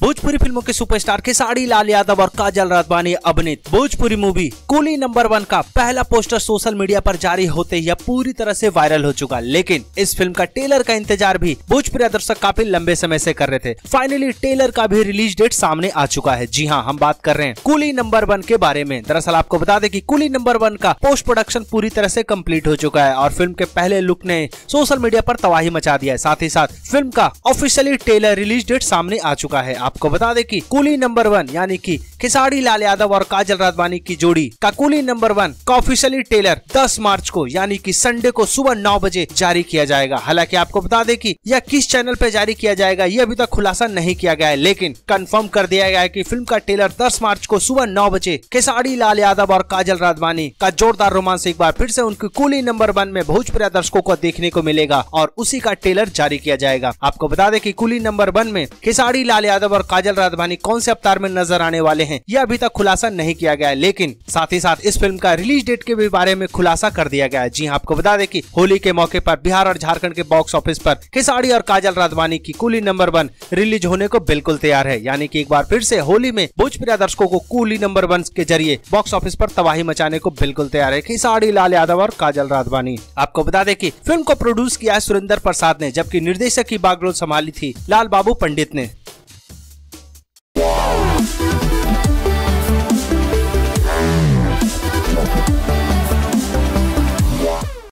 भोजपुरी फ़िल्मों के सुपरस्टार खेसारी लाल यादव और काजल राधवानी अभिनीत Bhojpuri movie Coolie number one का पहला पोस्टर सोशल मीडिया पर जारी होते ही पूरी तरह से वायरल हो चुका, लेकिन इस फ़िल्म का टेलर का इंतज़ार भी भोजपुरी दर्शक काफ़ी लंबे समय से कर रहे थे। फाइनली टेलर का भी रिलीज़ डेट सामने आ चुका है। जी हाँ हम बात कर रहे हैं कूली नंबर वन के बारे में। दरअसल आपको बता दें की कूली नंबर वन का पोस्ट प्रोडक्शन पूरी तरह से कंप्लीट हो चुका है और फ़िल्म के पहले लुक ने सोशल मीडिया पर तबाही मचा दिया है। साथ ही साथ फ़िल्म का ऑफिशियली टेलर रिलीज़ डेट सामने आ चुका है। आपको बता दें कि कूली नंबर वन, यानी कि खिसाड़ी लाल यादव और काजल राजवानी की जोड़ी का कूली नंबर वन का ऑफिशियली टेलर 10 मार्च को, यानी कि संडे को सुबह नौ बजे जारी किया जाएगा। हालाँकि आपको बता दें कि यह किस चैनल पर जारी किया जाएगा, यह अभी तक खुलासा नहीं किया गया है, लेकिन कंफर्म कर दिया गया है कि फ़िल्म का टेलर 10 मार्च को सुबह नौ बजे खिसाड़ी लाल यादव और काजल राजवानी का जोरदार रोमांस एक बार फिर से उनकी कूली नंबर वन में भोजपुरी दर्शकों को देखने को मिलेगा और उसी का टेलर जारी किया जाएगा। आपको बता दें कि कुली नंबर वन में खिसाड़ी लाल यादव और काजल राधवानी कौन से अवतार में नज़र आने वाले हैं, यह अभी तक खुलासा नहीं किया गया है, लेकिन साथ ही साथ इस फ़िल्म का रिलीज़ डेट के भी बारे में खुलासा कर दिया गया है। जी हाँ आपको बता दें की होली के मौके आरोप बिहार और झारखंड के बॉक्स ऑफ़िस आरोप खिसाड़ी और काजल राधवानी की कूली नंबर वन रिलीज़ होने को बिल्कुल तैयार है। यानी की एक बार फिर ऐसी होली में भोजपुरी दर्शकों को कूली नंबर वन के ज़रिए बॉक्स ऑफ़िस आरोप तबाही मचाने को बिल्कुल तैयार है। खिसाड़ी लाल यादव और काजल राधवानी। आपको बता दें की फ़िल्म को प्रोड्यूस किया सुरेंद्र प्रसाद ने, जबकि निर्देशक की बागडोर संभाली थी लाल बाबू पंडित ने।